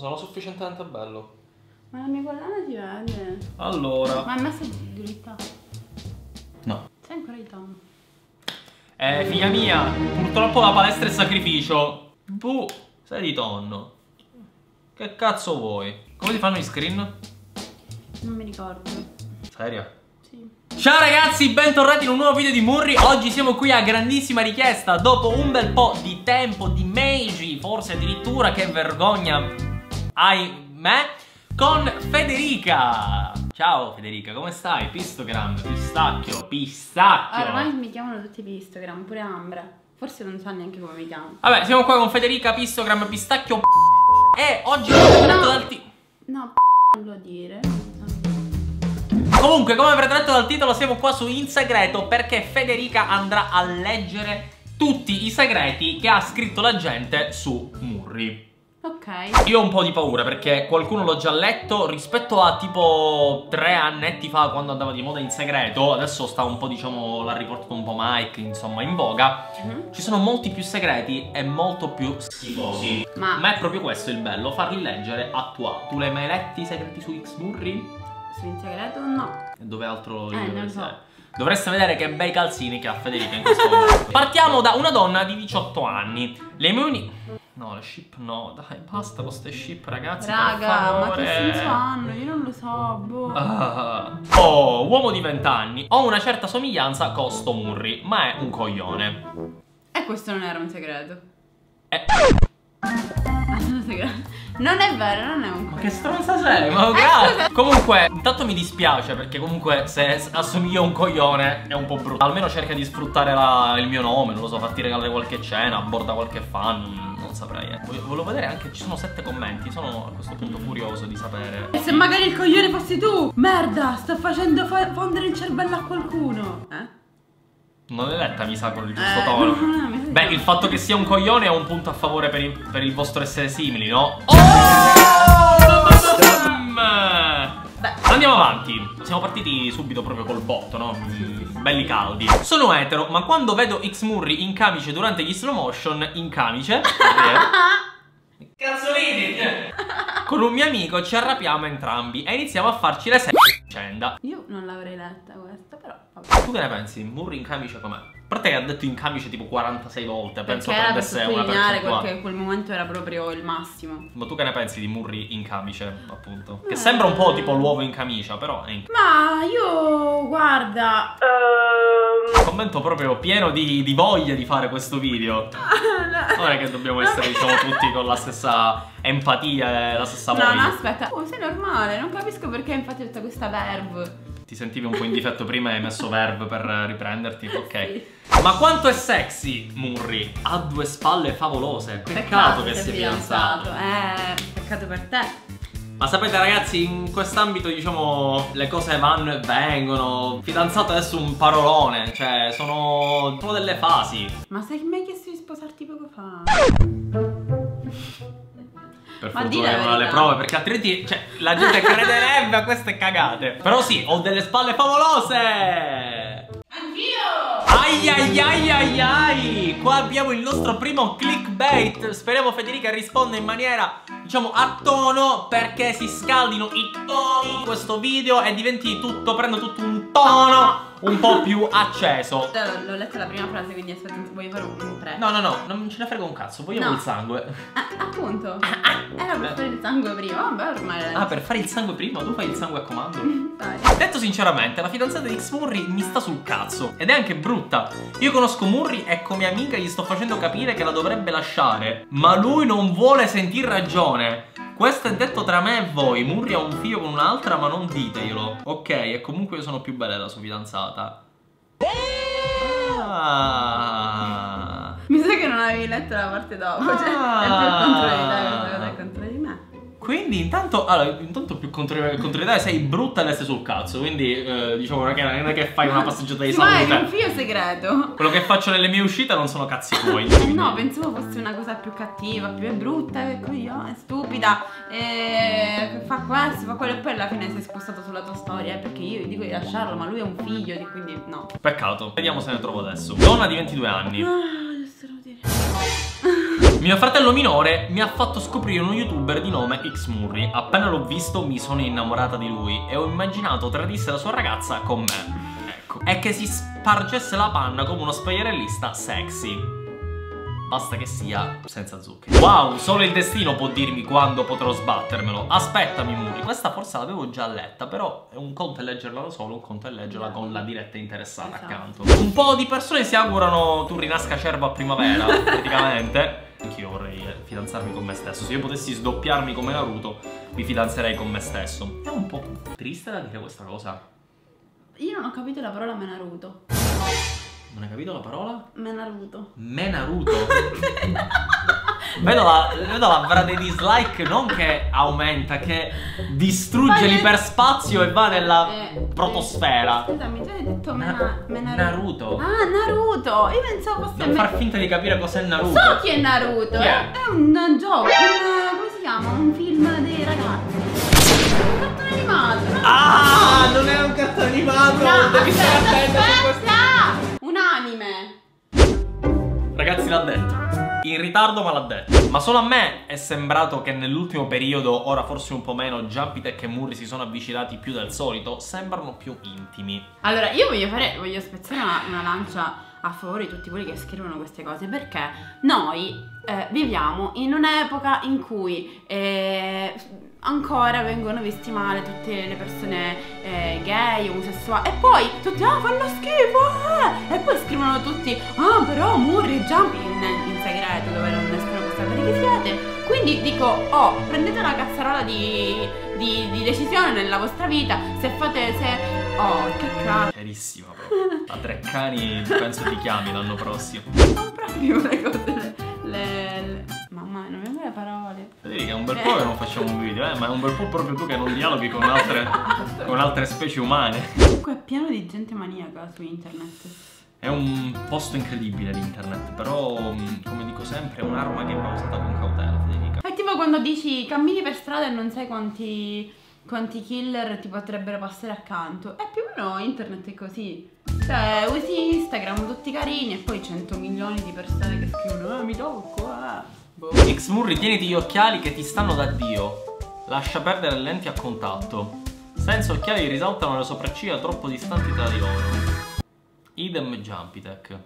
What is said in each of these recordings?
sono sufficientemente bello. Ma la mia collana si vede. Allora. Ma è messa di dritta. No. Sei ancora di tonno. Eh, figlia mia, purtroppo la palestra è sacrificio. Buh, sei di tonno. Che cazzo vuoi? Come ti fanno i screen? Non mi ricordo. Seria? Sì. Ciao ragazzi, bentornati in un nuovo video di Murri Oggi siamo qui a grandissima richiesta Dopo un bel po' di tempo, di mesi Forse addirittura, che vergogna Ahimè Con Federica Ciao Federica, come stai? Pistogram, pistacchio, pistacchio Ormai mi chiamano tutti Pistogram, pure Ambra. Forse non sa neanche come mi chiamo. Vabbè, siamo qua con Federica, pistogram, pistacchio E oggi abbiamo detto dal titolo No, non lo dire. Comunque, come avrete letto dal titolo, siamo qua su In Segreto perché Federica andrà a leggere tutti i segreti che ha scritto la gente su Murri. Ok. Io ho un po' di paura perché qualcuno l'ho già letto rispetto a tipo tre annetti fa quando andava di moda in segreto, adesso sta un po' diciamo, l'ha riportato un po' Mike, insomma, in voga. Mhm. Ci sono molti più segreti e molto più schifosi. Ma, Ma è proprio questo il bello, farli leggere a tua. Tu l'hai mai letti i segreti su X Murri? su in segreto no. E Dove altro li Eh, non so. Dovreste vedere che bei calzini che ha Federica in questo momento. Partiamo da una donna di 18 anni. Le mie uni... No, le ship no, dai, basta con ste ship, ragazzi. Raga, ma che senso hanno? Io non lo so, boh. Ah. Oh, uomo di 20 anni. Ho una certa somiglianza con sto Murri, ma è un coglione. E questo non era un segreto. Eh, Ah, non è vero, non è un ma segreto. che stronza sei, ma grazie. Comunque, intanto mi dispiace perché comunque se assomiglia a un coglione è un po' brutto. Almeno cerca di sfruttare la- il mio nome, non lo so, farti regalare qualche cena, abborda qualche fan, non saprei. Eh. Volevo vedere anche, ci sono sette commenti, sono a questo punto curioso di sapere. E se magari il coglione fossi tu? Merda, sto facendo fa- fondere il cervello a qualcuno. Eh? Non l'hai letta, mi sa, con il giusto Eh, tono. no, no, Beh, il fatto che sia un coglione è un punto a favore per il, per il vostro essere simili, no? Oh! Beh, Andiamo avanti. Siamo partiti subito proprio col botto, no? Mm, belli caldi. Sono etero, ma quando vedo X Murri in camice durante gli slow motion, in camice. Cazzolini! Con un mio amico ci arrapiamo entrambi e iniziamo a farci le vicenda. io non l'avrei letta questa, però vabbè. Tu che ne pensi? Murri in camice com'è? A parte che ha detto in camice tipo 46 volte, penso Perché era per prendesse una percentuale. quel, che quel momento era proprio il massimo. Ma tu che ne pensi di Murri in camice, appunto? Che Eh. sembra un po' tipo l'uovo in camicia, però è in Ma io, guarda... commento proprio pieno di, di voglia di fare questo video. Non è che dobbiamo essere, diciamo, tutti con la stessa empatia e la stessa No, voglia. no, aspetta. Oh, sei normale, non capisco perché infatti tutta questa verve. Ti sentivi un po' in difetto prima e hai messo verb per riprenderti? Ok. Sì. Ma quanto è sexy Murri? Ha due spalle favolose. Peccato, che sia fidanzato. Eh, peccato per te. Ma sapete ragazzi, in quest'ambito diciamo le cose vanno e vengono. Fidanzato adesso è un parolone, cioè sono, sono delle fasi. Ma mi hai chiesto di sposarti poco fa? Per Ma fortuna non ha le prove, perché altrimenti cioè, la gente crederebbe a queste cagate. Però sì, ho delle spalle favolose! Anch'io! Ai ai ai ai ai! Qua abbiamo il nostro primo clickbait. Speriamo Federica risponda in maniera, diciamo, a tono perché si scaldino i toni in questo video e diventi tutto, prendo tutto un tono un po' più acceso. L'ho letta la prima frase, quindi aspetta, voglio fare un, un pre. No, no, no, non ce ne frega un cazzo, vogliamo No. il sangue. Ah, appunto. Era per fare il sangue prima. Vabbè, ormai Ah, per fare il sangue prima, tu fai il sangue a comando. Dai. Detto sinceramente, la fidanzata di X Murri mi sta sul cazzo ed è anche brutta. Io conosco Murri e come amica gli sto facendo capire che la dovrebbe lasciare, ma lui non vuole sentir ragione. Questo è detto tra me e voi. Murri ha un figlio con un'altra, ma non diteglielo. Ok, e comunque io sono più bella della sua fidanzata. Ah. Mi sa che non avevi letto la parte dopo. Cioè, Ah. è più contro di te Quindi intanto, allora, intanto più te sei brutta e sul cazzo. Quindi, eh, diciamo, non è, che, non è che fai una passeggiata di Sì, ma è un salute. figlio segreto. Quello che faccio nelle mie uscite non sono cazzi tuoi. No, pensavo fosse una cosa più cattiva, più è brutta, è coglione, è stupida, e fa questo, fa quello e poi alla fine sei spostato sulla tua storia, perché io gli dico di lasciarlo, ma lui è un figlio, di- quindi no. Peccato. Vediamo se ne trovo adesso. Donna di 22 anni. Mio fratello minore mi ha fatto scoprire uno youtuber di nome Xmurri. Appena l'ho visto mi sono innamorata di lui e ho immaginato tradisse la sua ragazza con me. Ecco. E che si spargesse la panna come uno spogliarellista sexy. Basta che sia senza zuccheri. Wow, solo il destino può dirmi quando potrò sbattermelo. Aspettami, Muri. Questa forse l'avevo già letta, però è un conto è leggerla da solo, un conto è leggerla con la diretta interessata Esatto. accanto. Un po' di persone si augurano tu rinasca cervo a primavera, praticamente. Anch'io vorrei fidanzarmi con me stesso. Se io potessi sdoppiarmi come Naruto, mi fidanzerei con me stesso. È un po' triste da dire questa cosa. Io non ho capito la parola Menaruto. Non hai capito la parola? Menaruto. Menaruto. vedo, la, vedo la barra dei dislike non che aumenta, che distrugge Ma- l'iperspazio e va nella Eh, protosfera. Scusami, tu hai detto Na- mena, Menaruto. Naruto. Ah, Naruto. Io pensavo fosse Non me- far finta di capire cos'è Naruto. So chi è Naruto. Chi è? È un, un gioco, un, come si chiama? Un film dei ragazzi. Un cartone animato. no? Ah, non è un cartone animato. No, Devi stare aspetta, attento su questo. aspetta! Un anime. Ragazzi, l'ha detto. In ritardo, ma l'ha detto. Ma solo a me è sembrato che nell'ultimo periodo, ora forse un po' meno, Jumpitech e Murri si sono avvicinati più del solito. Sembrano più intimi. Allora, io voglio fare, voglio spezzare una, una lancia a favore di tutti quelli che scrivono queste cose perché noi eh, viviamo in un'epoca in cui eh, ancora vengono visti male tutte le persone eh, gay, omosessuali e poi tutti ah fanno schifo eh! e poi scrivono tutti ah però Murri e Jump in, in segreto dove non nessuno può sapere chi siete quindi dico oh prendete una cazzarola di, di, di decisione nella vostra vita se fate se oh che cazzo proprio. A Treccani penso ti chiami l'anno prossimo. sono proprio le cose bel po' che non facciamo un video, eh, ma è un bel po' proprio tu che non dialoghi con altre, con altre specie umane. comunque è pieno di gente maniaca su internet È un posto incredibile l'internet, però, mh, come dico sempre, è un'arma che va usata con cautela, Federica. È tipo quando dici cammini per strada e non sai quanti, quanti killer ti potrebbero passare accanto. E più o meno internet è così. Cioè, usi Instagram tutti carini e poi 100 milioni di persone che scrivono Ah, mi tocco, ah. Xmurri, tieniti gli occhiali che ti stanno da Dio. Lascia perdere le lenti a contatto. Senza occhiali risaltano le sopracciglia troppo distanti tra di loro. Idem Jumpitech.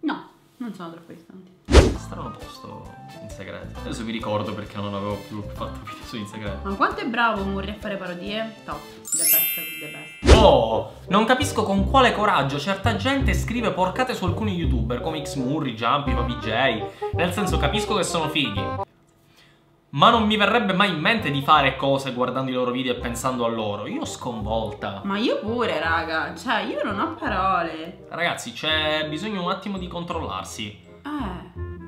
No, non sono troppo distanti. Strano posto in segreto. Adesso vi ricordo perché non avevo più fatto video su in segreto. Ma quanto è bravo Murri a fare parodie? Top, the best of the best. Oh, non capisco con quale coraggio certa gente scrive porcate su alcuni youtuber come Xmurri, Jumpy, Papi J. Nel senso capisco che sono fighi. Ma non mi verrebbe mai in mente di fare cose guardando i loro video e pensando a loro. Io sconvolta. Ma io pure, raga. Cioè, io non ho parole. Ragazzi, c'è bisogno un attimo di controllarsi. Eh.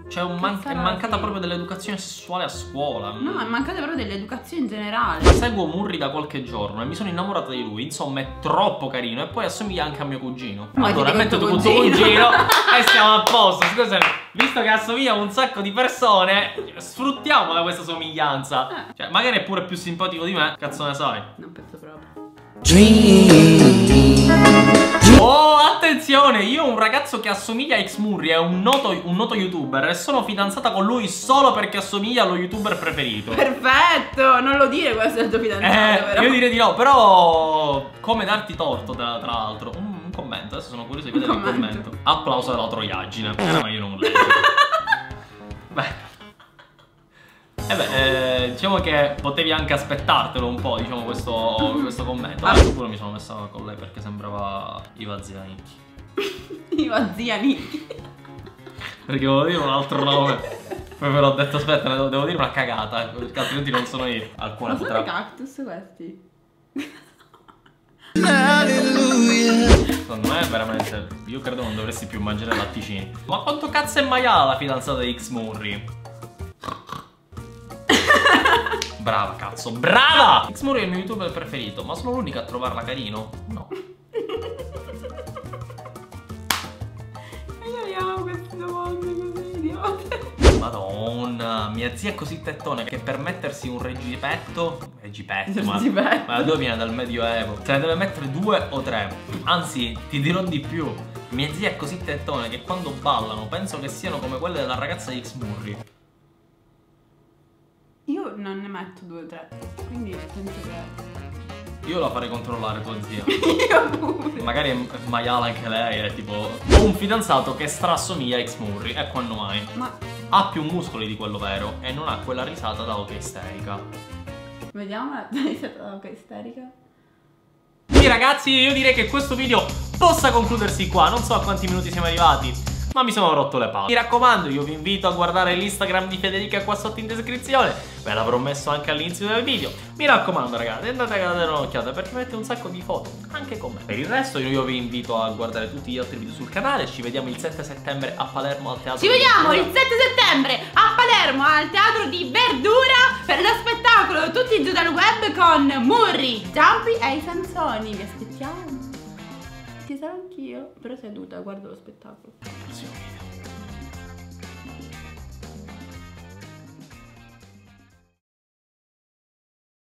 C'è un man- è mancata proprio dell'educazione sessuale a scuola. No, è mancata proprio dell'educazione in generale. Seguo Murri da qualche giorno e mi sono innamorata di lui. Insomma, è troppo carino e poi assomiglia anche a mio cugino. Ma allora, metto tuo tu con tuo cugino. cugino e siamo a posto. Scusami, visto che assomiglia a un sacco di persone, sfruttiamola questa somiglianza. Eh. Cioè, magari è pure più simpatico di me. Cazzo ne sai? Non penso proprio. Oh, attenzione! Io ho un ragazzo che assomiglia a Xmurri, è un noto, un noto youtuber e sono fidanzata con lui solo perché assomiglia allo youtuber preferito. Perfetto! Non lo dire questo è il tuo fidanzato, Eh, però. io direi di no, però come darti torto tra, tra l'altro? Un, un commento, adesso sono curioso di Un vedere il commento. Applauso alla troiaggine, Eh, ma io non leggo. Beh. Eh beh, eh, diciamo che potevi anche aspettartelo un po', diciamo, questo, questo commento. Ah, sicuro mi sono messa con lei perché sembrava Iva Zianicchi. Iva zia Nitti. Perché volevo dire un altro nome. Poi però ho detto aspetta, devo, devo dire una cagata, perché altrimenti non sono io. Al quale Ma sono i cactus questi? Secondo me veramente io credo non dovresti più mangiare latticini. Ma quanto cazzo è maiala la fidanzata di X Murray? Brava cazzo, brava! X Murray è il mio youtuber preferito, ma sono l'unica a trovarla carino? No. Madonna. mia zia così tettone che per mettersi un reggipetto, reggipetto, ma, ma da dove viene dal medioevo? Se ne deve mettere due o tre. Anzi, ti dirò di più. Mia zia è così tettone che quando ballano penso che siano come quelle della ragazza di X Murray. Io non ne metto due o tre, quindi penso che... Io la farei controllare tua zia. Io pure. Magari è maiala anche lei, è tipo... Un fidanzato che strassomiglia a X Murray, e quando mai? Ma Ha più muscoli di quello vero e non ha quella risata da oca isterica. vediamo la risata da bocca isterica. Quindi ragazzi io direi che questo video possa concludersi qua Non so a quanti minuti siamo arrivati ma mi sono rotto le palle. Mi raccomando io vi invito a guardare l'Instagram di Federica qua sotto in descrizione. Ve l'avrò messo anche all'inizio del video. Mi raccomando ragazzi andate a dare un'occhiata perché mette un sacco di foto Anche con me. Per il resto io vi invito a guardare tutti gli altri video sul canale. Ci vediamo il 7 settembre a Palermo al teatro Ci vediamo di il 7 settembre a Palermo al Teatro di Verdura per lo spettacolo Tutti giù dal web con Murri, Giampi e i Sansoni. Vi aspettiamo. Sarò anch'io, però seduta, guardo lo spettacolo.